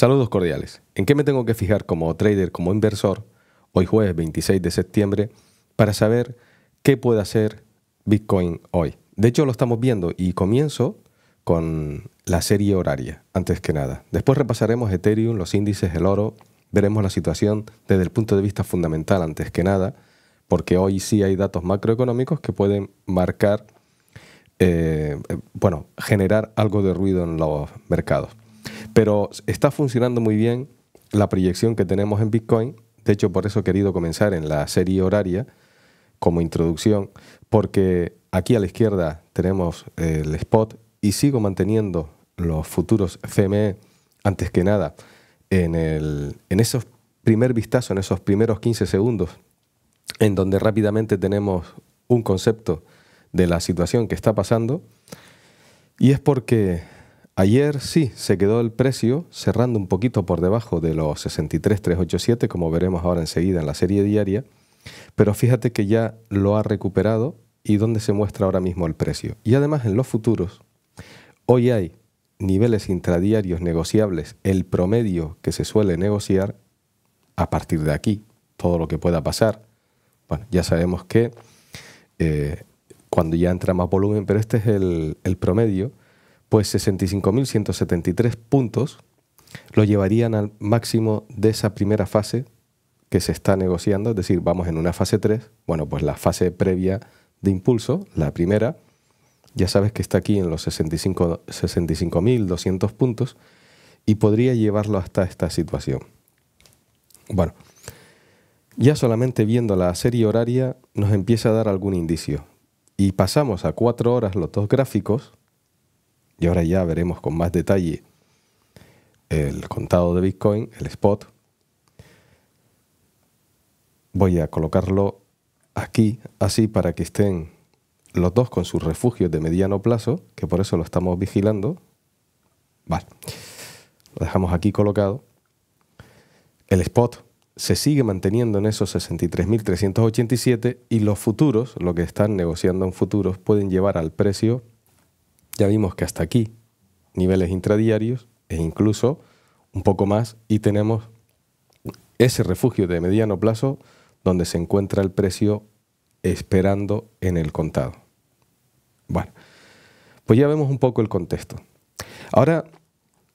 Saludos cordiales. ¿En qué me tengo que fijar como trader, como inversor, hoy jueves 26 de septiembre, para saber qué puede hacer Bitcoin hoy? De hecho, lo estamos viendo y comienzo con la serie horaria, antes que nada. Después repasaremos Ethereum, los índices, el oro, veremos la situación desde el punto de vista fundamental, antes que nada, porque hoy sí hay datos macroeconómicos que pueden marcar, eh, bueno, generar algo de ruido en los mercados. Pero está funcionando muy bien la proyección que tenemos en Bitcoin. De hecho, por eso he querido comenzar en la serie horaria como introducción, porque aquí a la izquierda tenemos el spot y sigo manteniendo los futuros CME antes que nada en, el, en esos primer vistazo, en esos primeros 15 segundos, en donde rápidamente tenemos un concepto de la situación que está pasando. Y es porque Ayer sí se quedó el precio cerrando un poquito por debajo de los 63,387, como veremos ahora enseguida en la serie diaria, pero fíjate que ya lo ha recuperado y dónde se muestra ahora mismo el precio. Y además en los futuros, hoy hay niveles intradiarios negociables, el promedio que se suele negociar a partir de aquí, todo lo que pueda pasar. Bueno, ya sabemos que eh, cuando ya entra más volumen, pero este es el, el promedio pues 65.173 puntos lo llevarían al máximo de esa primera fase que se está negociando, es decir, vamos en una fase 3, bueno, pues la fase previa de impulso, la primera, ya sabes que está aquí en los 65.200 puntos y podría llevarlo hasta esta situación. Bueno, ya solamente viendo la serie horaria nos empieza a dar algún indicio. Y pasamos a cuatro horas los dos gráficos, y ahora ya veremos con más detalle el contado de Bitcoin, el spot. Voy a colocarlo aquí, así para que estén los dos con sus refugios de mediano plazo, que por eso lo estamos vigilando. Vale, lo dejamos aquí colocado. El spot se sigue manteniendo en esos 63.387 y los futuros, lo que están negociando en futuros, pueden llevar al precio ya vimos que hasta aquí niveles intradiarios e incluso un poco más y tenemos ese refugio de mediano plazo donde se encuentra el precio esperando en el contado. Bueno, pues ya vemos un poco el contexto. Ahora,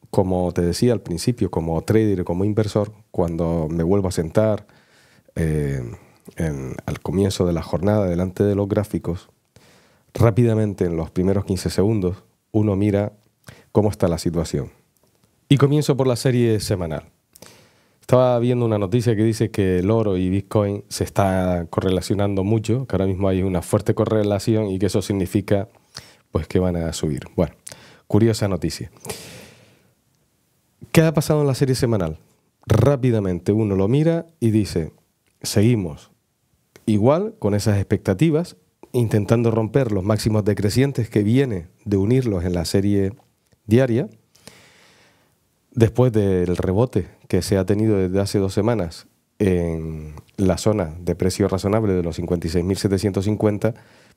como te decía al principio, como trader, como inversor, cuando me vuelvo a sentar eh, al comienzo de la jornada delante de los gráficos, Rápidamente, en los primeros 15 segundos, uno mira cómo está la situación. Y comienzo por la serie semanal. Estaba viendo una noticia que dice que el oro y Bitcoin se está correlacionando mucho, que ahora mismo hay una fuerte correlación y que eso significa pues que van a subir. Bueno, curiosa noticia. ¿Qué ha pasado en la serie semanal? Rápidamente uno lo mira y dice, seguimos igual con esas expectativas, intentando romper los máximos decrecientes que viene de unirlos en la serie diaria, después del rebote que se ha tenido desde hace dos semanas en la zona de precio razonable de los 56.750,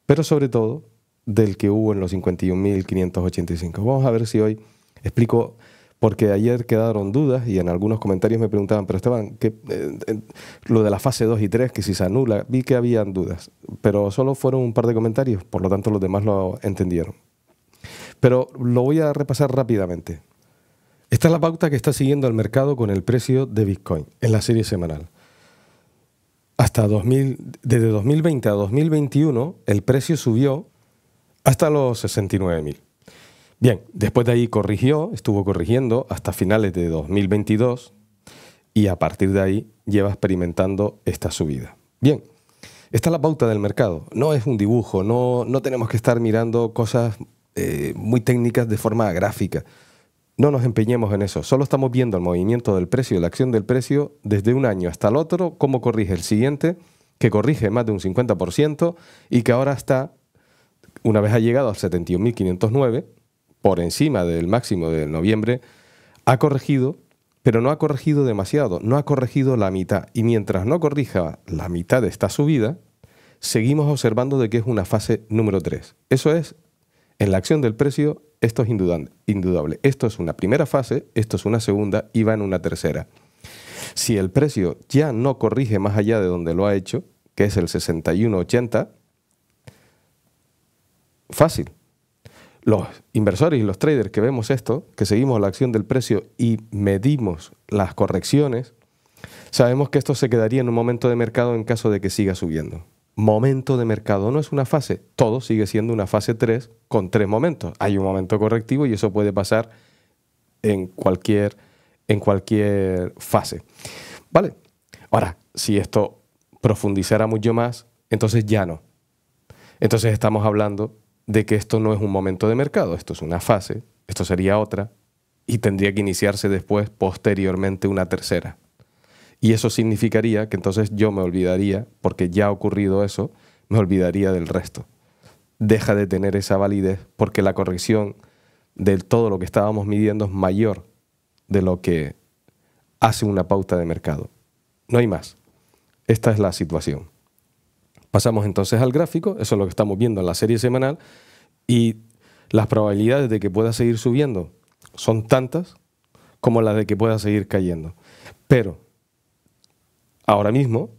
pero sobre todo del que hubo en los 51.585. Vamos a ver si hoy explico porque ayer quedaron dudas y en algunos comentarios me preguntaban, pero Esteban, ¿qué, eh, lo de la fase 2 y 3, que si se anula, vi que habían dudas, pero solo fueron un par de comentarios, por lo tanto los demás lo entendieron. Pero lo voy a repasar rápidamente. Esta es la pauta que está siguiendo el mercado con el precio de Bitcoin en la serie semanal. Hasta 2000, desde 2020 a 2021 el precio subió hasta los 69.000. Bien, después de ahí corrigió, estuvo corrigiendo hasta finales de 2022 y a partir de ahí lleva experimentando esta subida. Bien, esta es la pauta del mercado, no es un dibujo, no, no tenemos que estar mirando cosas eh, muy técnicas de forma gráfica. No nos empeñemos en eso, solo estamos viendo el movimiento del precio, la acción del precio desde un año hasta el otro, cómo corrige el siguiente, que corrige más de un 50% y que ahora está, una vez ha llegado al 71.509, por encima del máximo de noviembre, ha corregido, pero no ha corregido demasiado, no ha corregido la mitad. Y mientras no corrija la mitad de esta subida, seguimos observando de que es una fase número 3. Eso es, en la acción del precio, esto es indudable. Esto es una primera fase, esto es una segunda y va en una tercera. Si el precio ya no corrige más allá de donde lo ha hecho, que es el 61.80, fácil. Los inversores y los traders que vemos esto, que seguimos la acción del precio y medimos las correcciones, sabemos que esto se quedaría en un momento de mercado en caso de que siga subiendo momento de mercado. No es una fase, todo sigue siendo una fase 3 con tres momentos. Hay un momento correctivo y eso puede pasar en cualquier, en cualquier fase. ¿Vale? Ahora, si esto profundizara mucho más, entonces ya no. Entonces estamos hablando de que esto no es un momento de mercado, esto es una fase, esto sería otra, y tendría que iniciarse después, posteriormente, una tercera. Y eso significaría que entonces yo me olvidaría, porque ya ha ocurrido eso, me olvidaría del resto. Deja de tener esa validez porque la corrección de todo lo que estábamos midiendo es mayor de lo que hace una pauta de mercado. No hay más. Esta es la situación. Pasamos entonces al gráfico, eso es lo que estamos viendo en la serie semanal, y las probabilidades de que pueda seguir subiendo son tantas como las de que pueda seguir cayendo. Pero Ahora mismo,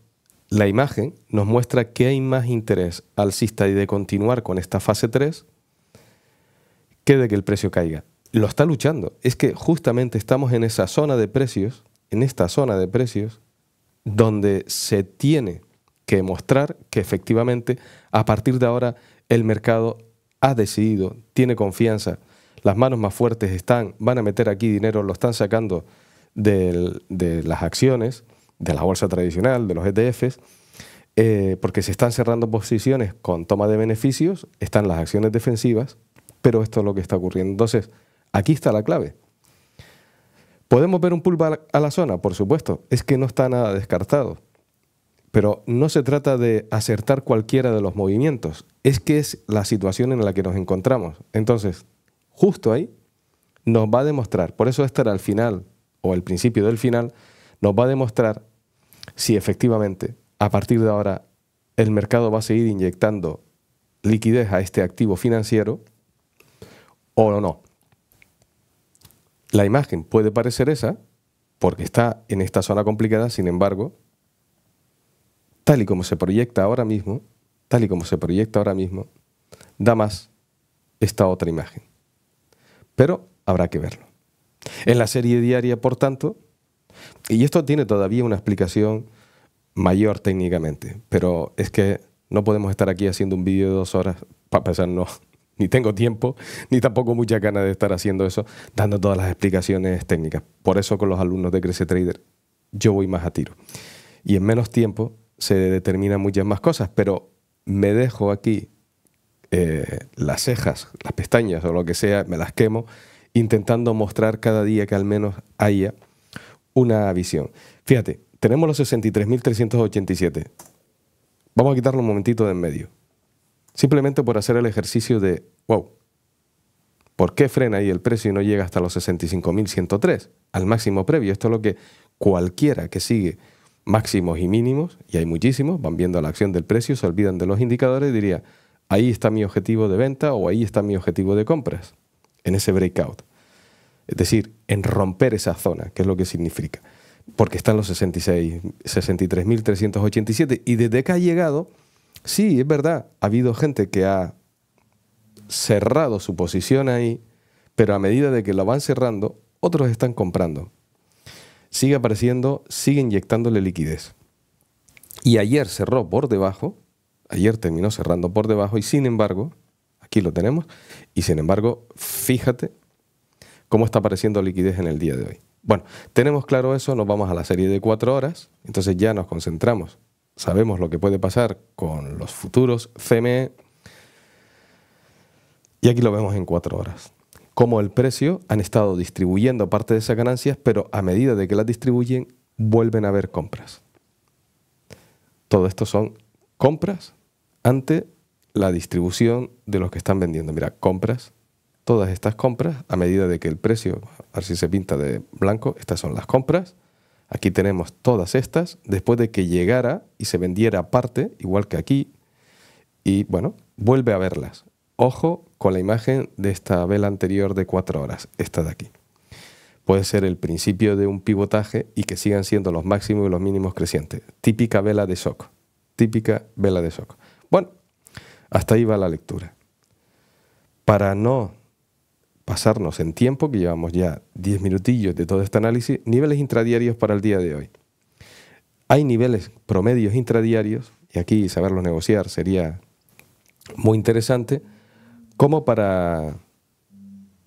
la imagen nos muestra que hay más interés alcista y de continuar con esta fase 3 que de que el precio caiga. Lo está luchando. Es que justamente estamos en esa zona de precios, en esta zona de precios, donde se tiene que mostrar que efectivamente a partir de ahora el mercado ha decidido, tiene confianza, las manos más fuertes están, van a meter aquí dinero, lo están sacando de, de las acciones de la bolsa tradicional, de los ETFs, eh, porque se están cerrando posiciones con toma de beneficios, están las acciones defensivas, pero esto es lo que está ocurriendo. Entonces, aquí está la clave. ¿Podemos ver un pullback a la zona? Por supuesto, es que no está nada descartado. Pero no se trata de acertar cualquiera de los movimientos, es que es la situación en la que nos encontramos. Entonces, justo ahí nos va a demostrar, por eso era el final o el principio del final, nos va a demostrar si efectivamente a partir de ahora el mercado va a seguir inyectando liquidez a este activo financiero o no. La imagen puede parecer esa porque está en esta zona complicada, sin embargo, tal y como se proyecta ahora mismo, tal y como se proyecta ahora mismo, da más esta otra imagen. Pero habrá que verlo. En la serie diaria, por tanto, y esto tiene todavía una explicación mayor técnicamente, pero es que no podemos estar aquí haciendo un vídeo de dos horas, para pensar, no, ni tengo tiempo, ni tampoco mucha ganas de estar haciendo eso, dando todas las explicaciones técnicas. Por eso con los alumnos de Crece Trader yo voy más a tiro. Y en menos tiempo se determinan muchas más cosas, pero me dejo aquí eh, las cejas, las pestañas o lo que sea, me las quemo, intentando mostrar cada día que al menos haya una visión. Fíjate, tenemos los 63.387. Vamos a quitarlo un momentito de en medio. Simplemente por hacer el ejercicio de, wow, ¿por qué frena ahí el precio y no llega hasta los 65.103, al máximo previo? Esto es lo que cualquiera que sigue máximos y mínimos, y hay muchísimos, van viendo la acción del precio, se olvidan de los indicadores y diría, ahí está mi objetivo de venta o ahí está mi objetivo de compras, en ese breakout. Es decir, en romper esa zona, que es lo que significa. Porque están los 66, 63.387 y desde que ha llegado, sí, es verdad, ha habido gente que ha cerrado su posición ahí, pero a medida de que lo van cerrando, otros están comprando. Sigue apareciendo, sigue inyectándole liquidez. Y ayer cerró por debajo, ayer terminó cerrando por debajo y sin embargo, aquí lo tenemos, y sin embargo, fíjate cómo está apareciendo liquidez en el día de hoy. Bueno, tenemos claro eso, nos vamos a la serie de cuatro horas, entonces ya nos concentramos. Sabemos lo que puede pasar con los futuros CME y aquí lo vemos en cuatro horas. Como el precio han estado distribuyendo parte de esas ganancias, pero a medida de que las distribuyen, vuelven a haber compras. Todo esto son compras ante la distribución de los que están vendiendo. Mira, compras, todas estas compras a medida de que el precio, a ver si se pinta de blanco, estas son las compras. Aquí tenemos todas estas, después de que llegara y se vendiera parte, igual que aquí, y bueno, vuelve a verlas. Ojo con la imagen de esta vela anterior de 4 horas, esta de aquí. Puede ser el principio de un pivotaje y que sigan siendo los máximos y los mínimos crecientes. Típica vela de shock. Típica vela de shock. Bueno, hasta ahí va la lectura. Para no pasarnos en tiempo, que llevamos ya 10 minutillos de todo este análisis, niveles intradiarios para el día de hoy. Hay niveles promedios intradiarios, y aquí saberlos negociar sería muy interesante, como para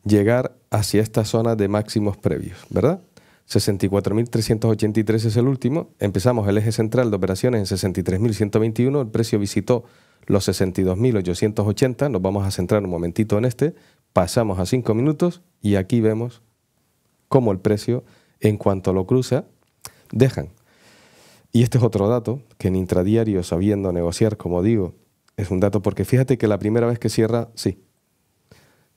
llegar hacia esta zona de máximos previos, ¿verdad? 64.383 es el último. Empezamos el eje central de operaciones en 63.121. El precio visitó los 62.880. Nos vamos a centrar un momentito en este pasamos a 5 minutos y aquí vemos cómo el precio, en cuanto lo cruza, dejan. Y este es otro dato que en intradiario, sabiendo negociar, como digo, es un dato porque fíjate que la primera vez que cierra, sí,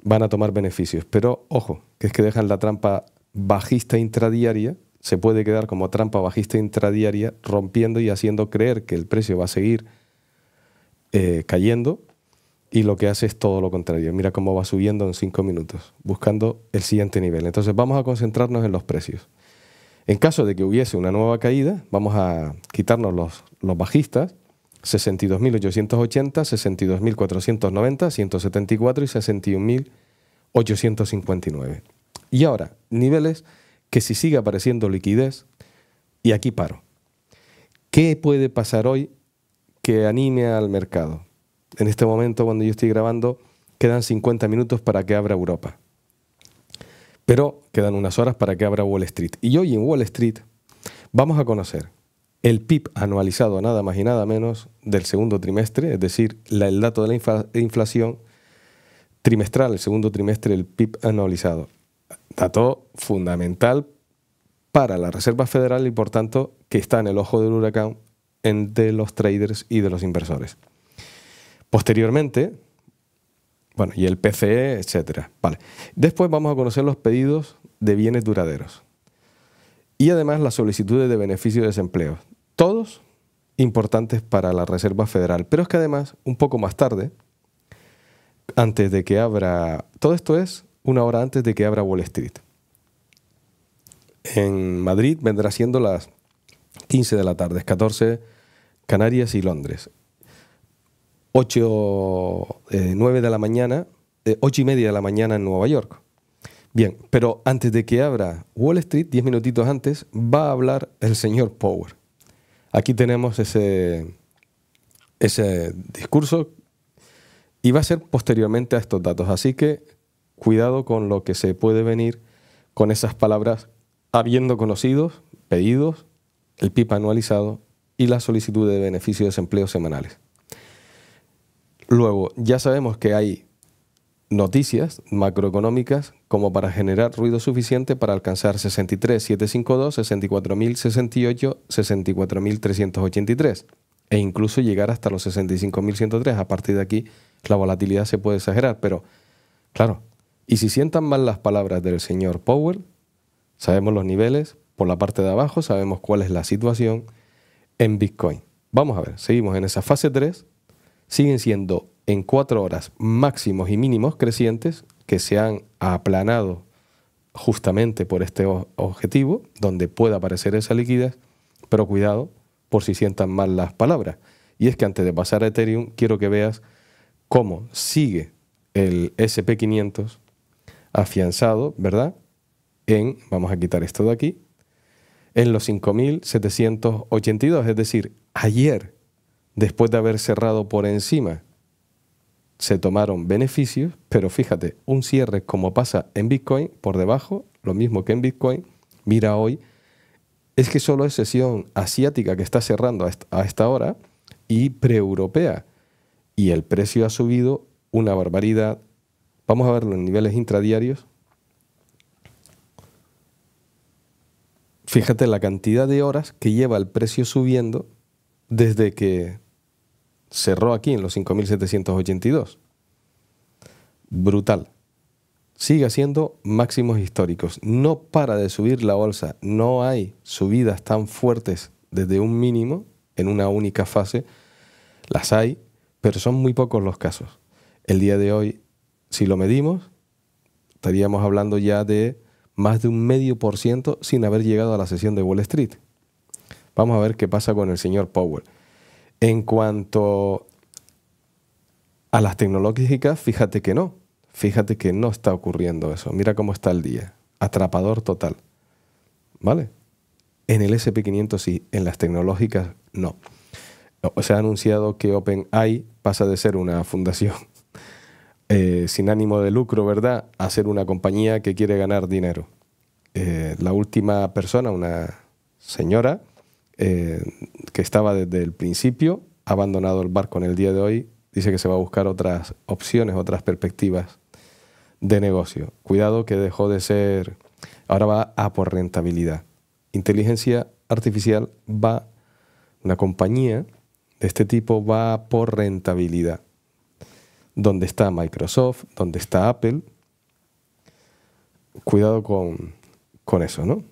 van a tomar beneficios. Pero ojo, que es que dejan la trampa bajista intradiaria, se puede quedar como trampa bajista intradiaria, rompiendo y haciendo creer que el precio va a seguir eh, cayendo y lo que hace es todo lo contrario. Mira cómo va subiendo en cinco minutos, buscando el siguiente nivel. Entonces vamos a concentrarnos en los precios. En caso de que hubiese una nueva caída, vamos a quitarnos los bajistas, 62.880, 62.490, 174 y 61.859. Y ahora, niveles que si sigue apareciendo liquidez, y aquí paro. ¿Qué puede pasar hoy que anime al mercado? En este momento, cuando yo estoy grabando, quedan 50 minutos para que abra Europa. Pero quedan unas horas para que abra Wall Street. Y hoy en Wall Street vamos a conocer el PIB anualizado nada más y nada menos del segundo trimestre, es decir, el dato de la inflación trimestral, el segundo trimestre del PIB anualizado. Dato fundamental para la Reserva Federal y por tanto que está en el ojo del huracán de los traders y de los inversores. Posteriormente, bueno, y el PCE, etcétera. Vale. Después vamos a conocer los pedidos de bienes duraderos. Y además las solicitudes de beneficio de desempleo. Todos importantes para la Reserva Federal. Pero es que además, un poco más tarde, antes de que abra, todo esto es una hora antes de que abra Wall Street. En Madrid vendrá siendo las 15 de la tarde, 14 Canarias y Londres. 8, 9 eh, de la mañana, eh, 8 y media de la mañana en Nueva York. Bien, pero antes de que abra Wall Street, 10 minutitos antes, va a hablar el señor Power. Aquí tenemos ese, ese discurso y va a ser posteriormente a estos datos. Así que cuidado con lo que se puede venir con esas palabras habiendo conocidos, pedidos, el PIB anualizado y la solicitud de beneficios de desempleo semanales. Luego, ya sabemos que hay noticias macroeconómicas como para generar ruido suficiente para alcanzar 63.752, 64.068, 64.383 e incluso llegar hasta los 65.103. A partir de aquí la volatilidad se puede exagerar, pero claro, y si sientan mal las palabras del señor Powell, sabemos los niveles, por la parte de abajo sabemos cuál es la situación en Bitcoin. Vamos a ver, seguimos en esa fase 3 siguen siendo en cuatro horas máximos y mínimos crecientes que se han aplanado justamente por este objetivo, donde pueda aparecer esa liquidez, pero cuidado por si sientan mal las palabras. Y es que antes de pasar a Ethereum, quiero que veas cómo sigue el SP500 afianzado, ¿verdad? En, vamos a quitar esto de aquí, en los 5.782, es decir, ayer después de haber cerrado por encima, se tomaron beneficios, pero fíjate, un cierre como pasa en Bitcoin, por debajo, lo mismo que en Bitcoin, mira hoy, es que solo es sesión asiática que está cerrando a esta hora y pre-europea. Y el precio ha subido una barbaridad. Vamos a verlo en niveles intradiarios. Fíjate la cantidad de horas que lleva el precio subiendo desde que cerró aquí en los 5.782. Brutal. Sigue haciendo máximos históricos. No para de subir la bolsa. No hay subidas tan fuertes desde un mínimo en una única fase. Las hay, pero son muy pocos los casos. El día de hoy, si lo medimos, estaríamos hablando ya de más de un medio por ciento sin haber llegado a la sesión de Wall Street. Vamos a ver qué pasa con el señor Powell. En cuanto a las tecnológicas, fíjate que no. Fíjate que no está ocurriendo eso. Mira cómo está el día. Atrapador total. ¿Vale? En el SP500 sí, en las tecnológicas no. Se ha anunciado que OpenAI pasa de ser una fundación eh, sin ánimo de lucro, ¿verdad?, a ser una compañía que quiere ganar dinero. Eh, la última persona, una señora, eh, que estaba desde el principio, ha abandonado el barco en el día de hoy, dice que se va a buscar otras opciones, otras perspectivas de negocio. Cuidado que dejó de ser, ahora va a por rentabilidad. Inteligencia artificial va, una compañía de este tipo va por rentabilidad. Donde está Microsoft, donde está Apple. Cuidado con, con eso, ¿no?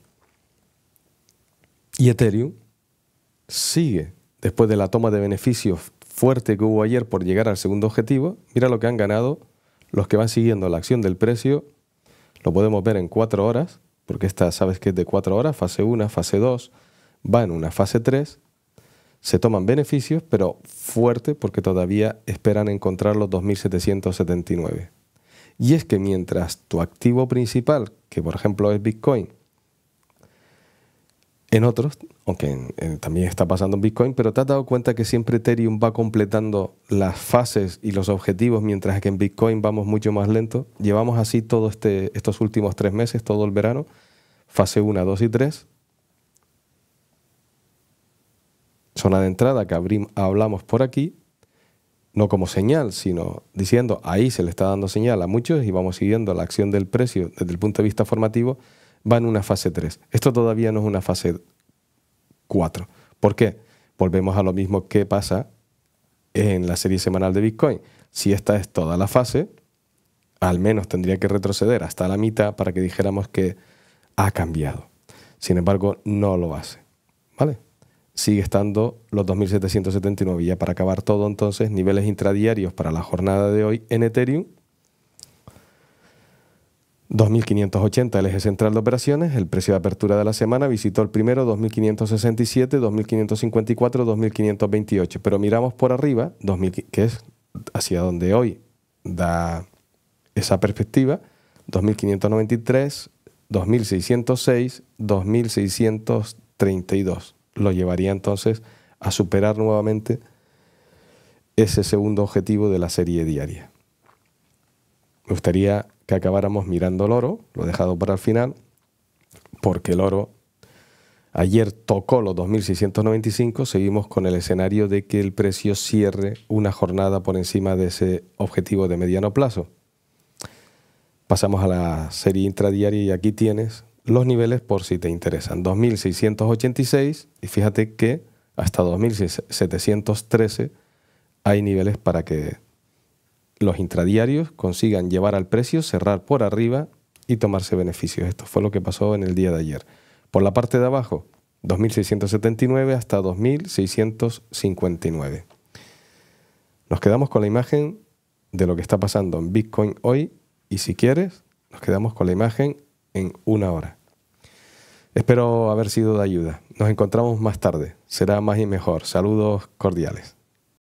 Y Ethereum sigue, después de la toma de beneficios fuerte que hubo ayer por llegar al segundo objetivo, mira lo que han ganado los que van siguiendo la acción del precio. Lo podemos ver en cuatro horas, porque esta sabes que es de cuatro horas, fase 1, fase 2, va en una fase 3, se toman beneficios, pero fuerte porque todavía esperan encontrar los 2.779. Y es que mientras tu activo principal, que por ejemplo es Bitcoin, en otros, aunque también está pasando en Bitcoin, pero te has dado cuenta que siempre Ethereum va completando las fases y los objetivos, mientras que en Bitcoin vamos mucho más lento. Llevamos así todos este, estos últimos tres meses, todo el verano, fase 1, 2 y 3. Zona de entrada que hablamos por aquí, no como señal, sino diciendo ahí se le está dando señal a muchos y vamos siguiendo la acción del precio desde el punto de vista formativo va en una fase 3. Esto todavía no es una fase 4. ¿Por qué? Volvemos a lo mismo que pasa en la serie semanal de Bitcoin. Si esta es toda la fase, al menos tendría que retroceder hasta la mitad para que dijéramos que ha cambiado. Sin embargo, no lo hace. ¿Vale? Sigue estando los 2.779. Y ya para acabar todo, entonces, niveles intradiarios para la jornada de hoy en Ethereum 2.580 el eje central de operaciones, el precio de apertura de la semana visitó el primero 2.567, 2.554, 2.528, pero miramos por arriba, 2000, que es hacia donde hoy da esa perspectiva, 2.593, 2.606, 2.632. Lo llevaría entonces a superar nuevamente ese segundo objetivo de la serie diaria. Me gustaría que acabáramos mirando el oro, lo he dejado para el final, porque el oro ayer tocó los 2.695, seguimos con el escenario de que el precio cierre una jornada por encima de ese objetivo de mediano plazo. Pasamos a la serie intradiaria y aquí tienes los niveles por si te interesan. 2.686 y fíjate que hasta 2.713 hay niveles para que los intradiarios consigan llevar al precio, cerrar por arriba y tomarse beneficios. Esto fue lo que pasó en el día de ayer. Por la parte de abajo, 2.679 hasta 2.659. Nos quedamos con la imagen de lo que está pasando en Bitcoin hoy y si quieres, nos quedamos con la imagen en una hora. Espero haber sido de ayuda. Nos encontramos más tarde. Será más y mejor. Saludos cordiales.